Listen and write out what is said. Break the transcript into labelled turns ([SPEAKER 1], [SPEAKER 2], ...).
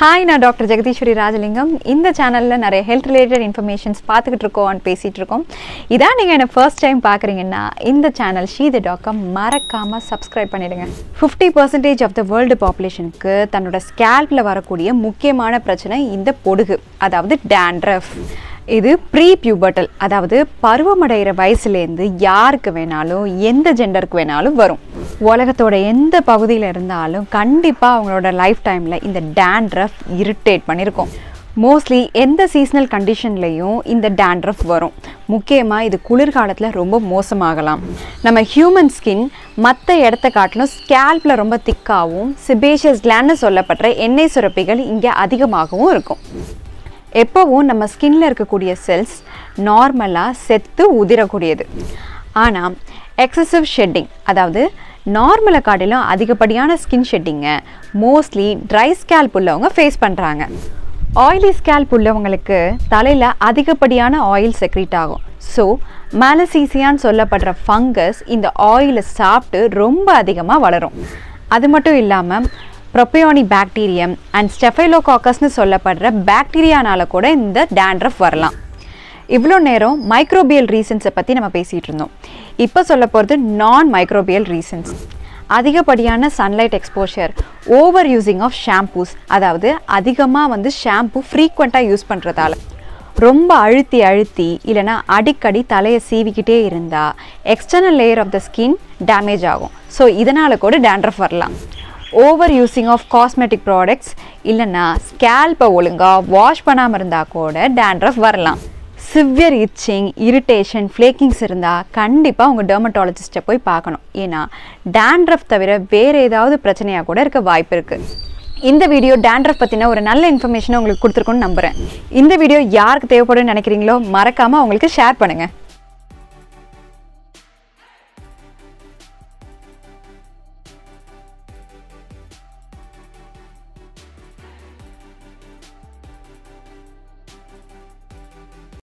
[SPEAKER 1] Hi நான் doctor Jagadeeswari Rajalingam. இந்த சேனலில் நிறைய ஹெல்த் ரிலேட்டட் இன்ஃபர்மேஷன்ஸ் பார்த்துக்கிட்டு இருக்கோம் பேசிகிட்டு இருக்கோம் இதான் நீங்கள் என்னை ஃபர்ஸ்ட் டைம் பார்க்குறீங்கன்னா இந்த சேனல் ஷீத டாக்கம் மறக்காமல் சப்ஸ்கிரைப் பண்ணிடுங்க. Fifty percentage of the world பாப்புலேஷனுக்கு தன்னோட ஸ்கேல்பில் வரக்கூடிய முக்கியமான பிரச்சனை இந்த பொடுகு அதாவது டேண்ட்ரஃப் இது ப்ரீ பியூபர்டல் அதாவது பருவமடைகிற வயசுலேருந்து யாருக்கு வேணாலும் எந்த ஜெண்டருக்கு வேணாலும் வரும். உலகத்தோட எந்த பகுதியில் இருந்தாலும் கண்டிப்பாக அவங்களோட லைஃப் டைமில் இந்த டேண்ட்ரஃப் இரிட்டேட் பண்ணியிருக்கோம் மோஸ்ட்லி எந்த சீசனல் கண்டிஷன்லேயும் இந்த டேண்ட்ரஃப் வரும். முக்கியமாக இது குளிர்காலத்தில் ரொம்ப மோசமாகலாம். நம்ம ஹியூமன் ஸ்கின் மற்ற இடத்த காட்டிலும் ஸ்கேல்பில் ரொம்ப திக்காகவும் சிபேஷியஸ் கிளான்னு சொல்லப்பட்ட எண்ணெய் சுரப்பிகள் இங்கே அதிகமாகவும் இருக்கும். எப்போவும் நம்ம ஸ்கின்ல இருக்கக்கூடிய செல்ஸ் நார்மலாக செத்து உதிரக்கூடியது. ஆனால் எக்ஸசிவ் ஷெட்டிங் அதாவது நார்மலை காட்டிலும் அதிகப்படியான ஸ்கின் ஷெட்டிங்கை மோஸ்ட்லி ட்ரை ஸ்கேல்ப் உள்ளவங்க ஃபேஸ் பண்ணுறாங்க ஆயிலி ஸ்கேல்ப் உள்ளவங்களுக்கு தலையில் அதிகப்படியான ஆயில் செக்ரீட் ஆகும். ஸோ மேலசீசியான்னு சொல்லப்படுற ஃபங்கஸ் இந்த ஆயிலை சாப்பிட்டு ரொம்ப அதிகமாக வளரும். அது மட்டும் இல்லாமல் ப்ரொப்பியோனி பாக்டீரியம் அண்ட் ஸ்டெஃபைலோகாக்கஸ்னு சொல்லப்படுற பாக்டீரியானால கூட இந்த டேண்ட்ரஃப் வரலாம். இவ்வளோ நேரம் மைக்ரோபியல் ரீசன்ஸை பற்றி நம்ம பேசிகிட்டு இருந்தோம். இப்போ சொல்ல போகிறது நான் மைக்ரோபியல் ரீசன்ஸ் அதிகப்படியான sunlight exposure over using of shampoos அதாவது அதிகமாக வந்து ஷாம்பு ஃப்ரீக்வெண்ட்டாக யூஸ் பண்ணுறதால ரொம்ப அழுத்தி அழுத்தி இல்லைனா அடிக்கடி தலையை சீவிக்கிட்டே இருந்தால் external layer of the skin damage ஆகும். ஸோ இதனால் கூட டேண்ட்ரஃப் வரலாம். Over using of cosmetic products இல்லைன்னா ஸ்கேல்பை ஒழுங்காக வாஷ் பண்ணாமல் இருந்தால் கூட டேண்ட்ரஃப் வரலாம். சிவியர் இச்சிங் இரிட்டேஷன் ஃப்ளேக்கிங்ஸ் இருந்தால் கண்டிப்பாக உங்கள் டெர்மட்டாலஜிஸ்ட்டை போய் பார்க்கணும். ஏன்னா டேண்ட்ரஃப் தவிர வேறு ஏதாவது பிரச்சனையாக கூட இருக்க வாய்ப்பு இருக்குது இந்த வீடியோ டேண்ட்ரஃப் பற்றின ஒரு நல்ல இன்ஃபர்மேஷனை உங்களுக்கு கொடுத்துருக்கோன்னு நம்புகிறேன் இந்த வீடியோ யாருக்கு தேவைப்படும்னு நினைக்கிறீங்களோ மறக்காமல் அவங்களுக்கு ஷேர் பண்ணுங்கள்